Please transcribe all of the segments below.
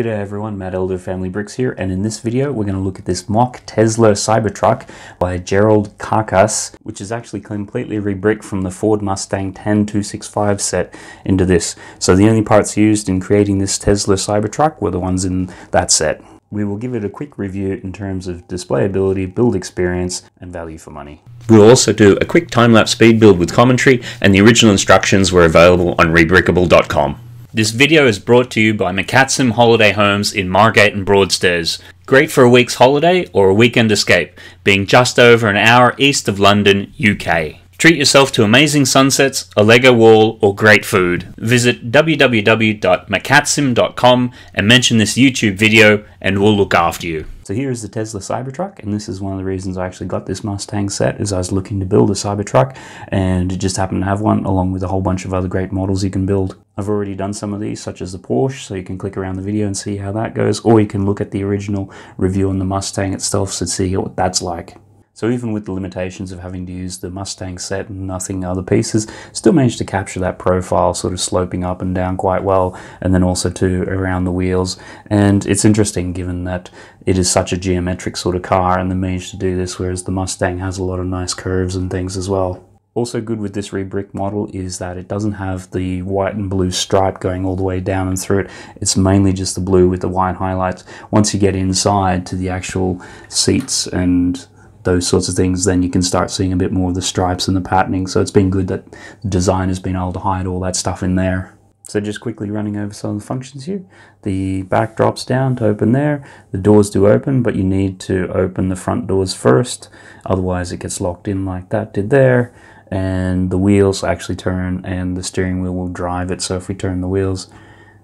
G'day everyone, Matt Elder Family Bricks here, and in this video we're going to look at this MOC Tesla Cybertruck by Gerald Cacas, which is actually completely rebricked from the Ford Mustang 10265 set into this. So the only parts used in creating this Tesla Cybertruck were the ones in that set. We will give it a quick review in terms of display ability, build experience, and value for money. We'll also do a quick time-lapse speed build with commentary, and the original instructions were available on rebrickable.com. This video is brought to you by Macatsim Holiday Homes in Margate and Broadstairs. Great for a week's holiday or a weekend escape, being just over an hour east of London, UK. Treat yourself to amazing sunsets, a Lego wall, or great food. Visit www.macatsim.com and mention this YouTube video and we'll look after you. So here is the Tesla Cybertruck, and this is one of the reasons I actually got this Mustang set, is I was looking to build a Cybertruck, and it just happened to have one, along with a whole bunch of other great models you can build. I've already done some of these, such as the Porsche, so you can click around the video and see how that goes, or you can look at the original review on the Mustang itself to see what that's like. So even with the limitations of having to use the Mustang set and nothing other pieces, still managed to capture that profile sort of sloping up and down quite well, and then also to around the wheels. And it's interesting given that it is such a geometric sort of car and they managed to do this, whereas the Mustang has a lot of nice curves and things as well. Also good with this rebrick model is that it doesn't have the white and blue stripe going all the way down and through it. It's mainly just the blue with the white highlights. Once you get inside to the actual seats and those sorts of things, then you can start seeing a bit more of the stripes and the patterning. So it's been good that the design has been able to hide all that stuff in there. So just quickly running over some of the functions here. The back drops down to open there. The doors do open, but you need to open the front doors first. Otherwise it gets locked in like that did there. And the wheels actually turn and the steering wheel will drive it. So if we turn the wheels,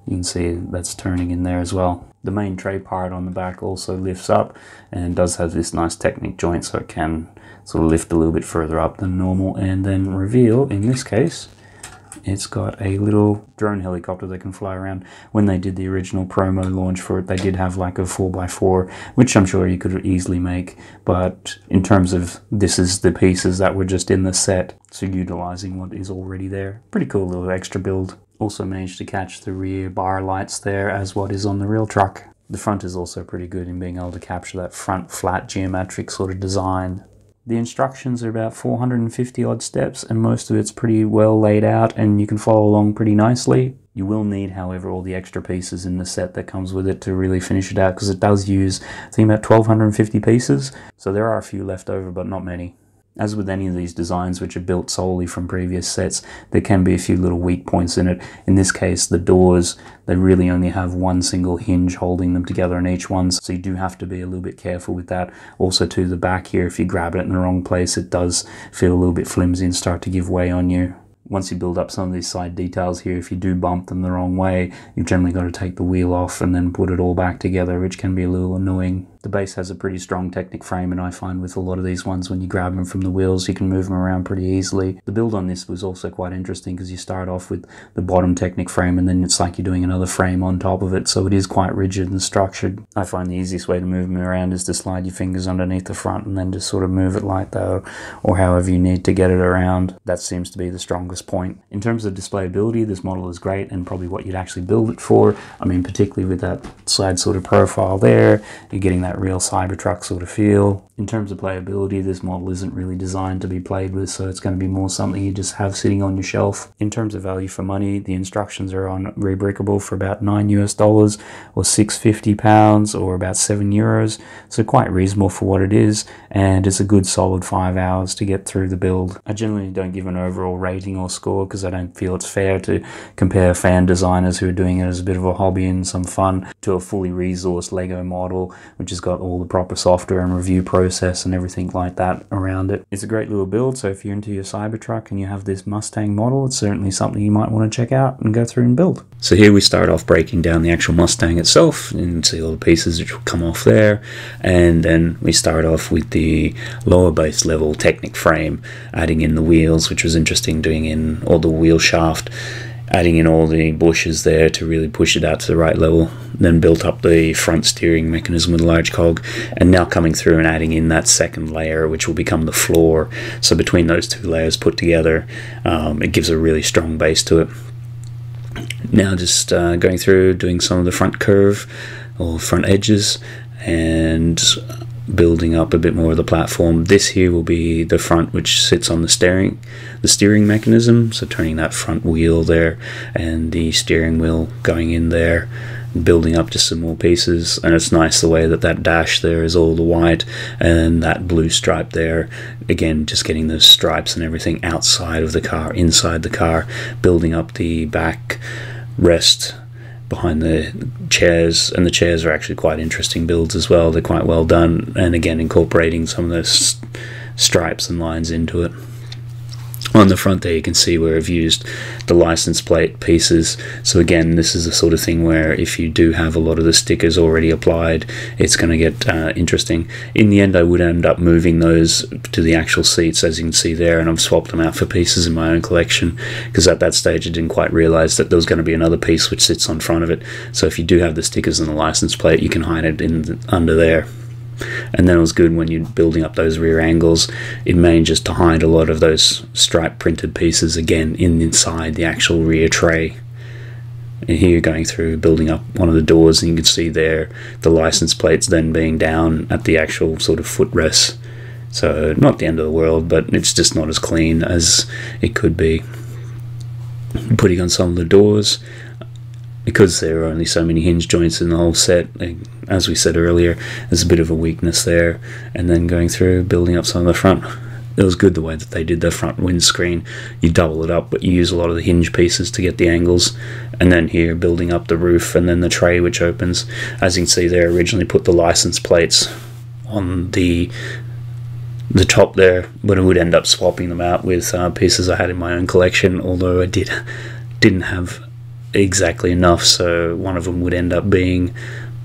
you can see that's turning in there as well. The main tray part on the back also lifts up and does have this nice Technic joint so it can sort of lift a little bit further up than normal and then reveal, in this case, it's got a little drone helicopter that can fly around. When they did the original promo launch for it, they did have like a 4x4, which I'm sure you could easily make. But in terms of this is the pieces that were just in the set, so utilizing what is already there. Pretty cool little extra build. Also managed to catch the rear bar lights there as what is on the real truck. The front is also pretty good in being able to capture that front flat geometric sort of design. The instructions are about 450 odd steps and most of it's pretty well laid out and you can follow along pretty nicely. You will need, however, all the extra pieces in the set that comes with it to really finish it out because it does use, I think, about 1250 pieces. So there are a few left over, but not many. As with any of these designs which are built solely from previous sets, there can be a few little weak points in it. In this case, the doors, they really only have one single hinge holding them together in each one, so you do have to be a little bit careful with that. Also to the back here, if you grab it in the wrong place, it does feel a little bit flimsy and start to give way on you once you build up some of these side details here, if you do bump them the wrong way, you've generally got to take the wheel off and then put it all back together, which can be a little annoying. The base has a pretty strong Technic frame and I find with a lot of these ones when you grab them from the wheels you can move them around pretty easily. The build on this was also quite interesting because you start off with the bottom Technic frame and then it's like you're doing another frame on top of it so it is quite rigid and structured. I find the easiest way to move them around is to slide your fingers underneath the front and then just sort of move it like that or however you need to get it around. That seems to be the strongest point. In terms of displayability this model is great and probably what you'd actually build it for. I mean particularly with that side sort of profile there you're getting that that real Cybertruck sort of feel. In terms of playability, this model isn't really designed to be played with, so it's going to be more something you just have sitting on your shelf. In terms of value for money, the instructions are on Rebrickable for about 9 US dollars or 650 pounds or about 7 euros, so quite reasonable for what it is, and it's a good solid 5 hours to get through the build. I generally don't give an overall rating or score because I don't feel it's fair to compare fan designers who are doing it as a bit of a hobby and some fun to a fully resourced Lego model, which has got all the proper software and review process and everything like that around it. It's a great little build, so if you're into your Cybertruck and you have this Mustang model, it's certainly something you might want to check out and go through and build. So here we start off breaking down the actual Mustang itself and see all the pieces which will come off there and then we start off with the lower base level Technic frame, adding in the wheels which was interesting doing in all the wheel shaft adding in all the bushes there to really push it out to the right level. Then built up the front steering mechanism with a large cog, and now coming through and adding in that second layer, which will become the floor. So between those two layers put together, um, it gives a really strong base to it. now just uh, going through doing some of the front curve or front edges and building up a bit more of the platform. This here will be the front which sits on the steering the steering mechanism, so turning that front wheel there and the steering wheel going in there building up just some more pieces. And it's nice the way that that dash there is all the white and that blue stripe there. Again just getting those stripes and everything outside of the car inside the car building up the back rest behind the chairs, and the chairs are actually quite interesting builds as well. They're quite well done, and again, incorporating some of those stripes and lines into it. On the front there, you can see where I've used the license plate pieces. So again, this is the sort of thing where if you do have a lot of the stickers already applied, it's going to get uh, interesting. In the end, I would end up moving those to the actual seats, as you can see there, and I've swapped them out for pieces in my own collection because at that stage I didn't quite realize that there was going to be another piece which sits on front of it. So if you do have the stickers and the license plate, you can hide it in the, under there and then it was good when you're building up those rear angles. It just to hide a lot of those stripe printed pieces again in inside the actual rear tray. And here you're going through building up one of the doors and you can see there the license plates then being down at the actual sort of footrest. So not the end of the world but it's just not as clean as it could be. Putting on some of the doors because there are only so many hinge joints in the whole set, as we said earlier, there's a bit of a weakness there. And then going through building up some of the front, it was good the way that they did the front windscreen. You double it up, but you use a lot of the hinge pieces to get the angles. And then here, building up the roof and then the tray which opens. As you can see, they originally put the license plates on the the top there, but I would end up swapping them out with uh, pieces I had in my own collection. Although I did didn't have exactly enough, so one of them would end up being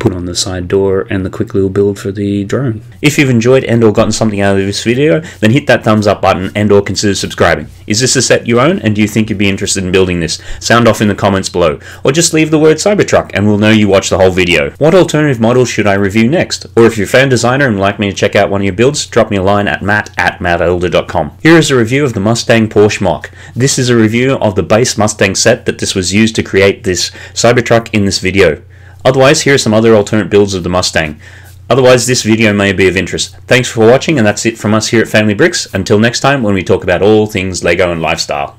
put on the side door and the quick little build for the drone. If you've enjoyed and or gotten something out of this video, then hit that thumbs up button and or consider subscribing. Is this a set you own and do you think you'd be interested in building this? Sound off in the comments below. Or just leave the word Cybertruck and we'll know you watched the whole video. What alternative models should I review next? Or if you're a fan designer and would like me to check out one of your builds, drop me a line at matt at mattelder.com. Here is a review of the Mustang Porsche Mach. This is a review of the base Mustang set that this was used to create this Cybertruck in this video. Otherwise, here are some other alternate builds of the Mustang. Otherwise, this video may be of interest. Thanks for watching, and that's it from us here at Family Bricks. Until next time, when we talk about all things LEGO and lifestyle.